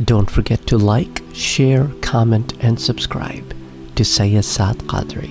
Don't forget to like, share, comment, and subscribe to Sayyid Saad Qadri.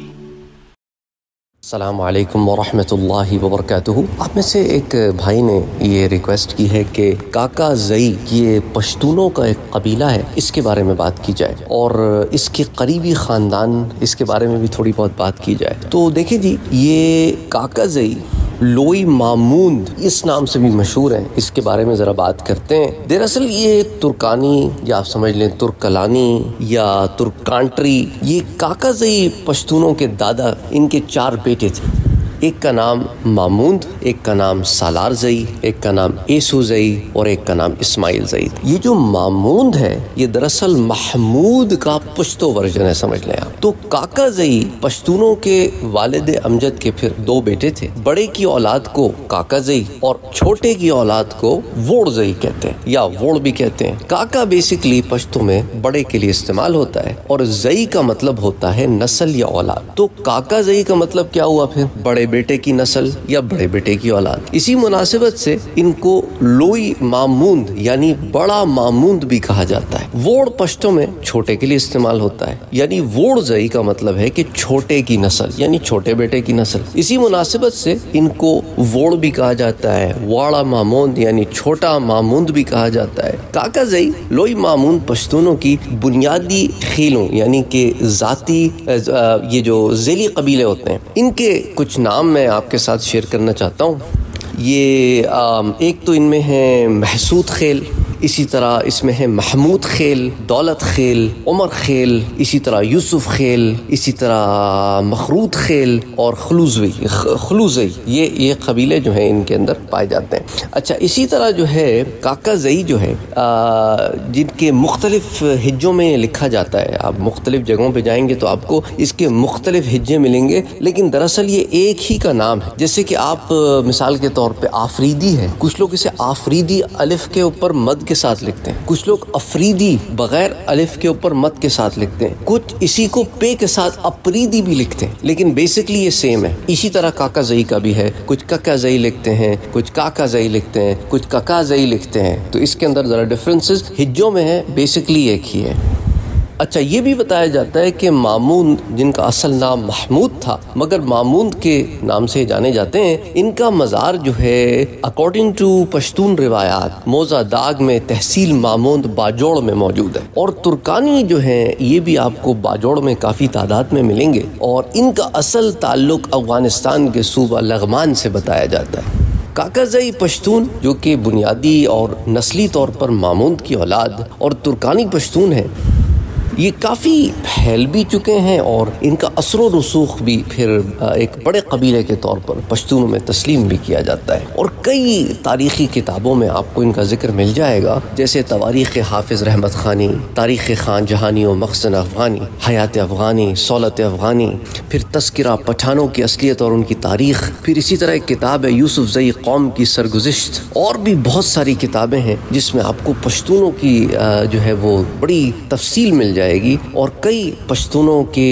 السلام علیکم ورحمۃ اللہ وبرکاتہ آپ میں سے ایک بھائی نے یہ ریکویسٹ کی ہے کہ کاکا زئی یہ پشتونوں کا ایک قبیلہ ہے اس کے بارے میں بات کی جائے اور اس کے قریبی خاندان اس کے بارے میں بھی تھوڑی بہت بات کی جائے تو دیکھیں جی یہ کاکا زئی لوئی ماموند اس نام سے بھی مشہور ہیں۔ اس کے بارے میں ذرا بات کرتے ہیں۔ دراصل یہ ترکانی، یا آپ سمجھ لیں ترکلانی یا ترکانٹری، یہ کاکازئی پشتونوں کے دادا، ان کے چار بیٹے تھے۔ ایک کا نام ماموند ایک کا نام سالار زئی، ایک کا نام ایسو زئی اور ایک کا نام اسماعیل زئی۔ یہ جو ماموند ہے، یہ دراصل محمود کا پشتو ورژن ہے، سمجھ لیں آپ۔ تو کاکا زئی پشتونوں کے والد امجد کے پھر دو بیٹے تھے۔ بڑے کی اولاد کو کاکا زئی اور چھوٹے کی اولاد کو ووڑ زئی کہتے ہیں، یا ووڑ بھی کہتے ہیں۔ کاکا بیسکلی پشتو میں بڑے کے لیے استعمال ہوتا ہے اور زئی کا مطلب ہوتا ہے نسل یا اولاد۔ تو کاکا زئی کا مطلب کیا ہوا پھر؟ بڑے بیٹے کی نسل یا بڑے بیٹے کی اولاد۔ اسی مناسبت سے ان کو لوئی ماموند یعنی بڑا ماموند بھی کہا جاتا ہے۔ ووڑ پشتوں میں چھوٹے کے لیے استعمال ہوتا ہے۔ یعنی ووڑ زئی کا مطلب ہے کہ چھوٹے کی نسل یعنی چھوٹے بیٹے کی نسل۔ اسی مناسبت سے ان کو ووڑ بھی کہا جاتا ہے۔ واڑا ماموند یعنی چھوٹا ماموند بھی کہا جاتا ہے۔ کاکا زئی لوئی ماموند پشتونوں کی بنیادی کھیلوں یعنی کہ ذاتی یہ جو ذیلی قبیلے ہوتے ہیں، ان کے کچھ نام میں آپ کے ساتھ شیئر کرنا چاہتا ہوں۔ یہ ایک تو ان میں ہے محسود خیل۔ اسی طرح اس میں ہے محمود خیل، دولت خیل، عمر خیل، اسی طرح یوسف خیل، اسی طرح مخروط خیل اور خلوزوی خلوزئی، یہ یہ قبیلے جو ہیں ان کے اندر پائے جاتے ہیں۔ اچھا اسی طرح جو ہے کاکا زئی جو ہے جن کے مختلف ہجوں میں لکھا جاتا ہے، آپ مختلف جگہوں پہ جائیں گے تو آپ کو اس کے مختلف ہجے ملیں گے، لیکن دراصل یہ ایک ہی کا نام ہے۔ جیسے کہ آپ، مثال کے طور پہ آفریدی ہے کچھ لوگ اسے آفریدی الف کے اوپر مد کے ساتھ لکھتے ہیں۔ کچھ لوگ افریدی بغیر الف کے اوپر مت کے ساتھ لکھتے ہیں۔ کچھ اسی کو پے کے ساتھ اپریدی بھی لکھتے ہیں۔ لیکن بیسکلی یہ سیم ہے۔ اسی طرح کاکا زئی کا بھی ہے۔ کچھ ککا زئی لکھتے ہیں۔ کچھ کاکا زئی لکھتے ہیں۔ کچھ ککا زئی لکھتے ہیں۔ تو اس کے اندر ذرا ڈفرینسز ہجوں میں ہے بیسکلی ایک ہی ہے۔ اچھا یہ بھی بتایا جاتا ہے کہ مامون جن کا اصل نام محمود تھا، مگر مامون کے نام سے جانے جاتے ہیں، ان کا مزار جو ہے اکارڈنگ ٹو پشتون روایات، موزہ داغ میں تحصیل ماموند باجوڑ میں موجود ہے۔ اور ترکانی جو ہیں، یہ بھی آپ کو باجوڑ میں کافی تعداد میں ملیں گے۔ اور ان کا اصل تعلق افغانستان کے صوبہ لغمان سے بتایا جاتا ہے۔ کاکازئی پشتون، جو کہ بنیادی اور نسلی طور پر ماموند کی اولاد اور ترکانی پشتون ہیں یہ کافی پھیل بھی چکے ہیں اور ان کا اثر و رسوخ بھی پھر ایک بڑے قبیلے کے طور پر پشتونوں میں تسلیم بھی کیا جاتا ہے۔ اور کئی تاریخی کتابوں میں آپ کو ان کا ذکر مل جائے گا، جیسے تواریخ حافظ رحمت خانی، تاریخ خان جہانی و مخصن افغانی، حیات افغانی سولت افغانی، پھر تذکرہ پٹھانوں کی اصلیت اور ان کی تاریخ، پھر اسی طرح ایک کتاب ہے یوسف زئی قوم کی سرگزشت۔ اور بھی بہت ساری کتابیں ہیں جس میں آپ کو پشتونوں کی جو ہے وہ بڑی تفصیل مل جائے جائے گی اور کئی پشتونوں کے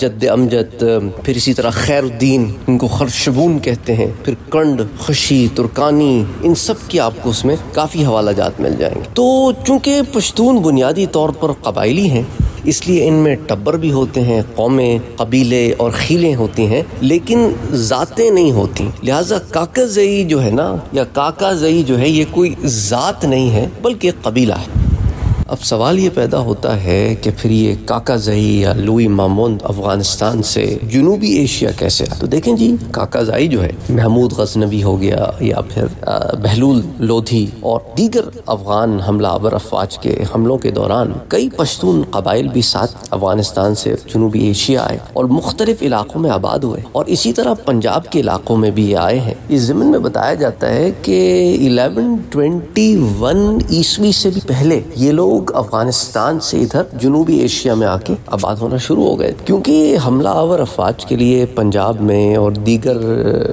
جد امجد پھر اسی طرح خیر الدین ان کو خرشبون کہتے ہیں، پھر کنڈ، خشی، ترکانی، ان سب کی آپ کو اس میں کافی حوالہ جات مل جائیں گے۔ تو چونکہ پشتون بنیادی طور پر قبائلی ہیں، اس لیے ان میں ٹبر بھی ہوتے ہیں، قومیں، قبیلے اور خیلیں ہوتی ہیں، لیکن ذاتیں نہیں ہوتی۔ لہٰذا کاکا زئی جو ہے نا، یا کاکا زئی جو ہے، یہ کوئی ذات نہیں ہے، بلکہ قبیلہ ہے۔ اب سوال یہ پیدا ہوتا ہے کہ پھر یہ کاکا زئی یا لوئی ماموند افغانستان سے جنوبی ایشیا کیسے تو دیکھیں جی کاکا زائی جو ہے، محمود غزنوی ہو گیا یا پھر بہلول لودھی اور دیگر افغان حملہ آور افواج کے حملوں کے دوران کئی پشتون قبائل بھی ساتھ افغانستان سے جنوبی ایشیا آئے اور مختلف علاقوں میں آباد ہوئے اور اسی طرح پنجاب کے علاقوں میں بھی یہ آئے ہیں۔ اس زمین میں بتایا جاتا ہے کہ الیون ٹوینٹی ون عیسوی سے بھی پہلے یہ لوگ لوگ افغانستان سے ادھر جنوبی ایشیا میں آ کے آباد ہونا شروع ہو گئے۔ کیونکہ حملہ آور افواج کے لیے پنجاب میں اور دیگر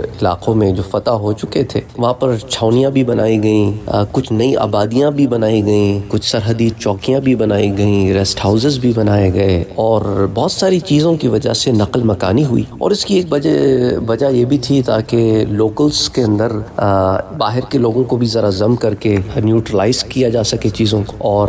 علاقوں میں جو فتح ہو چکے تھے، وہاں پر چھاونیاں بھی بنائی گئیں کچھ نئی آبادیاں بھی بنائی گئیں، کچھ سرحدی چوکیاں بھی بنائی گئیں، ریسٹ ہاؤسز بھی بنائے گئے اور بہت ساری چیزوں کی وجہ سے نقل مکانی ہوئی۔ اور اس کی ایک وجہ وجہ یہ بھی تھی تاکہ لوکلز کے اندر باہر کے لوگوں کو بھی ذرا ضم کر کے نیوٹرلائز کیا جا سکے چیزوں کو۔ اور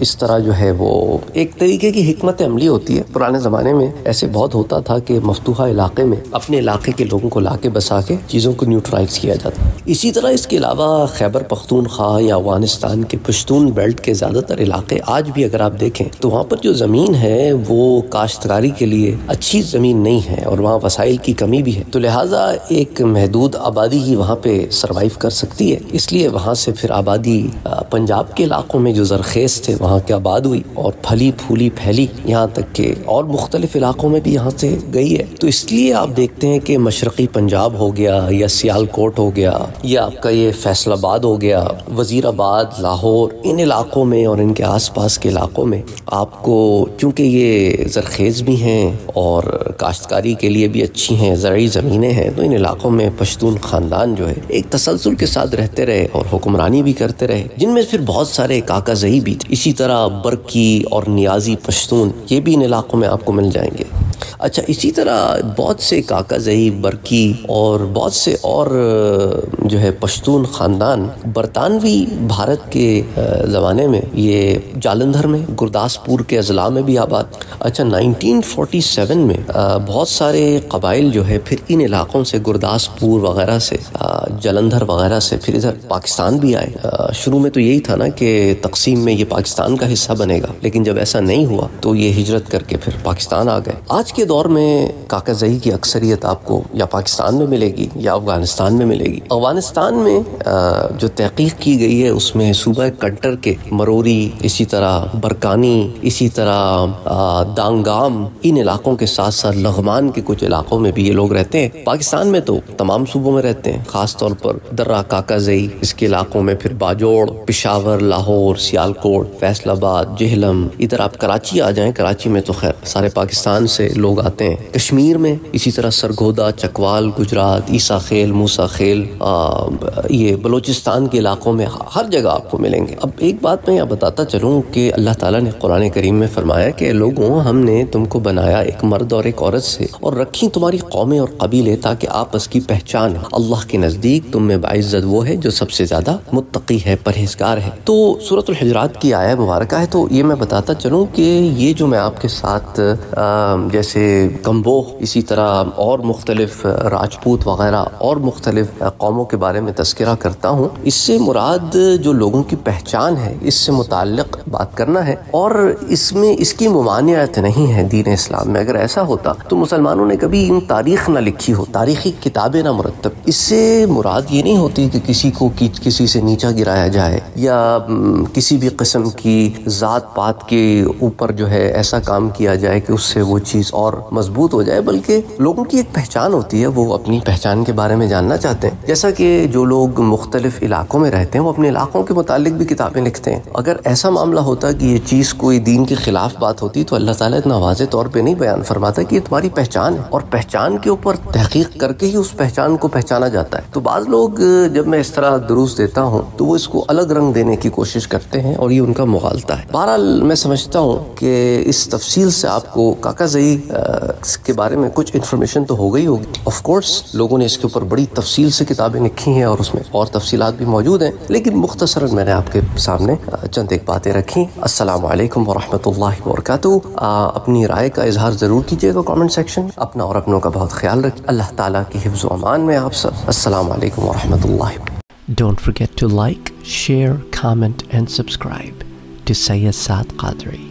اس طرح جو ہے وہ ایک طریقے کی حکمت عملی ہوتی ہے۔ پرانے زمانے میں ایسے بہت ہوتا تھا کہ مفتوحہ علاقے میں اپنے علاقے کے لوگوں کو لا کے بسا کے چیزوں کو نیوٹرائز کیا جاتا۔ اسی طرح اس کے علاوہ خیبر پختونخوا یا افغانستان کے پشتون بیلٹ کے زیادہ تر علاقے آج بھی اگر آپ دیکھیں تو وہاں پر جو زمین ہے وہ کاشتکاری کے لیے اچھی زمین نہیں ہے اور وہاں وسائل کی کمی بھی ہے۔ تو لہٰذا ایک محدود آبادی ہی وہاں پہ سروائیو کر سکتی ہے۔ اس لیے وہاں سے پھر آبادی پنجاب کے علاقوں میں جو زرخ زرخیز تھے، وہاں کے آباد ہوئی؟ اور پھلی پھولی پھیلی یہاں تک کہ اور مختلف علاقوں میں بھی یہاں سے گئی ہے۔ تو اس لیے آپ دیکھتے ہیں کہ مشرقی پنجاب ہو گیا یا سیال کوٹ ہو گیا یا آپ کا یہ فیصل آباد ہو گیا، وزیر آباد، لاہور، ان علاقوں میں اور ان کے آس پاس کے علاقوں میں آپ کو چونکہ یہ زرخیز بھی ہیں اور کاشتکاری کے لیے بھی اچھی ہیں، زرعی زمینیں ہیں، تو ان علاقوں میں پشتون خاندان جو ہے ایک تسلسل کے ساتھ رہتے رہے اور حکمرانی بھی کرتے رہے، جن میں پھر بہت سارے کاکا زئی بھی تھے اسی طرح برکی اور نیازی پشتون یہ بھی ان علاقوں میں آپ کو مل جائیں گے۔ اچھا اسی طرح بہت سے کاکا زئی برکی اور بہت سے اور جو ہے پشتون خاندان، برطانوی بھارت کے زمانے میں، یہ جالندھر میں گرداس پور کے اضلاع میں بھی آباد۔ اچھا نائنٹین فورٹی سیون میں بہت سارے قبائل جو ہے پھر ان علاقوں سے گرداس پور وغیرہ سے جلندھر وغیرہ سے پھر ادھر پاکستان بھی آئے۔ شروع میں تو یہی تھا نا کہ تقسیم میں یہ پاکستان کا حصہ بنے گا، لیکن جب ایسا نہیں ہوا تو یہ ہجرت کر کے پھر پاکستان آ گئے۔ آج کے دور میں کاکا زئی کی اکثریت آپ کو یا پاکستان میں ملے گی یا افغانستان میں ملے گی۔ افغانستان میں جو تحقیق کی گئی ہے، اس میں صوبہ کنٹر کے مروری، اسی طرح برکانی، اسی طرح دانگام، ان علاقوں کے ساتھ ساتھ لغمان کے کچھ علاقوں میں بھی یہ لوگ رہتے ہیں۔ پاکستان میں تو تمام صوبوں میں رہتے ہیں، خاص طور پر درہ کاکا زئی اس کے علاقوں میں پھر باجوڑ، پشاور، لاہور سیال کوٹ فیصل آباد، جہلم، ادھر آپ کراچی آ جائیں، کراچی میں تو خیر سارے پاکستان سے لوگ آتے ہیں۔ کشمیر میں اسی طرح سرگودا، چکوال، گجرات، عیسیٰ خیل موسا خیل یہ بلوچستان کے علاقوں میں ہر جگہ آپ کو ملیں گے۔ اب ایک بات میں یہ بتاتا چلوں کہ اللہ تعالیٰ نے قرآن کریم میں فرمایا کہ لوگوں، ہم نے تم کو بنایا ایک مرد اور ایک عورت سے اور رکھی تمہاری قومیں اور قبیلے تاکہ آپس کی پہچان اللہ کے نزدیک تم میں باعزت وہ ہے جو سب سے زیادہ متقی ہے، پرہیزگار ہے۔ تو صورت الحجرات کی آیا مبارکہ ہے، تو یہ میں بتاتا چلوں کہ یہ جو میں آپ کے ساتھ جیسے کمبو اسی طرح اور مختلف راجپوت وغیرہ اور مختلف قوموں کے بارے میں تذکرہ کرتا ہوں۔ اس سے مراد جو لوگوں کی پہچان ہے، اس سے متعلق بات کرنا ہے۔ اور اس میں اس کی ممانعت نہیں ہے دین اسلام میں۔ اگر ایسا ہوتا تو مسلمانوں نے کبھی ان تاریخ نہ لکھی ہو، تاریخی کتابیں نہ مرتب۔ اس سے مراد یہ نہیں ہوتی کہ کسی کو کسی سے نیچا گرایا جائے یا کسی بھی قسم کی ذات پات کے اوپر جو ہے ایسا کام کیا جائے کہ اس سے وہ چیز اور مضبوط ہو جائے، بلکہ لوگوں کی ایک پہچان ہوتی ہے، وہ اپنی پہچان کے بارے میں جاننا چاہتے ہیں۔ جیسا کہ جو لوگ مختلف علاقوں میں رہتے ہیں، وہ اپنے علاقوں کے متعلق بھی کتابیں لکھتے ہیں۔ اگر ایسا معاملہ ہوتا کہ یہ چیز کوئی دین کے خلاف بات ہوتی، تو اللہ تعالیٰ اتنا واضح طور پہ نہیں بیان فرماتا کہ یہ تمہاری پہچان ہے۔ اور پہچان کے اوپر تحقیق کر کے ہی اس پہچان کو پہچانا جاتا ہے۔ تو بعض لوگ جب میں اس طرح دروس دیتا ہوں، تو وہ اس کو الگ رنگ دینے کی کوشش کرتے ہیں اور یہ ان کا مغالطہ ہے۔ بہرحال میں سمجھتا ہوں کہ اس تفصیل سے آپ کو کاکا زئی کے بارے میں کچھ انفارمیشن تو ہو گئی ہوگی. آف کورس لوگوں نے اس کے اوپر بڑی تفصیل سے کتابیں لکھی ہیں اور اس میں اور تفصیلات بھی موجود ہیں. لیکن مختصراً میں نے آپ کے سامنے چند ایک باتیں رکھی السلام علیکم ورحمۃ اللہ وبرکاتہ اپنی رائے کا اظہار ضرور کیجیے گا کامنٹ سیکشن اپنا اور اپنوں کا بہت خیال رکھیں. اللہ تعالیٰ کی حفظ و امان میں آپ سب. السلام علیکم ورحمۃ اللہ Don't forget to like, share, comment, and subscribe to Sayyid Saad Qadri.